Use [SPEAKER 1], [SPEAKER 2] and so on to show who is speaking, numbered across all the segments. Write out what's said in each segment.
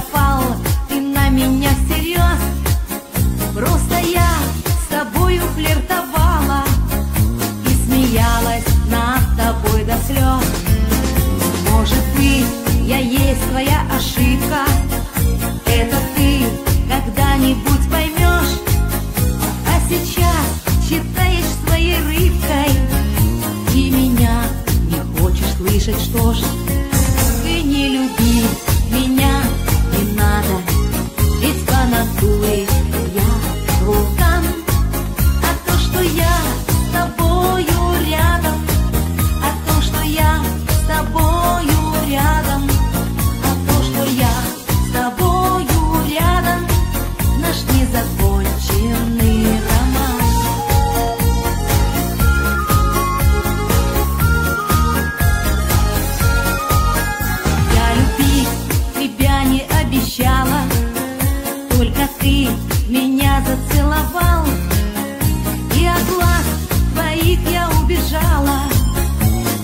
[SPEAKER 1] запал, ты на меня серьез Просто я с тобою флиртовала И смеялась над тобой до слез. Может быть, я есть твоя ошибка. Это ты когда-нибудь поймешь. А сейчас читаешь своей рыбкой И меня не хочешь слышать, что ж? Ты не люби меня. mother ты меня зацеловал, И от глаз твоих я убежала.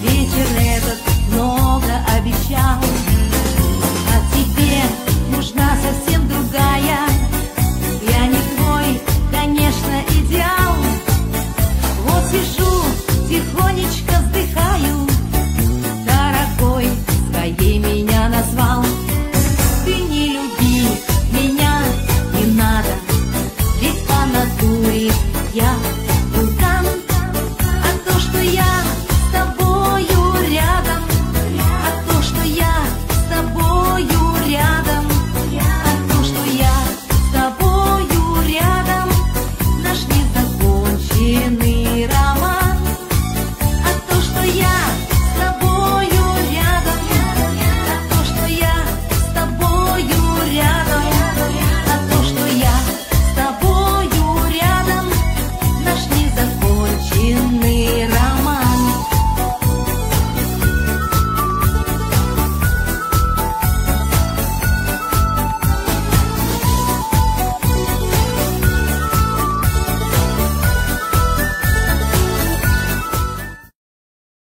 [SPEAKER 1] Вечер этот много обещал, А тебе нужна совсем другая. Я не твой, конечно, идеал. Вот сижу, тихонечко вздыхаю, Дорогой, своей меня назвал.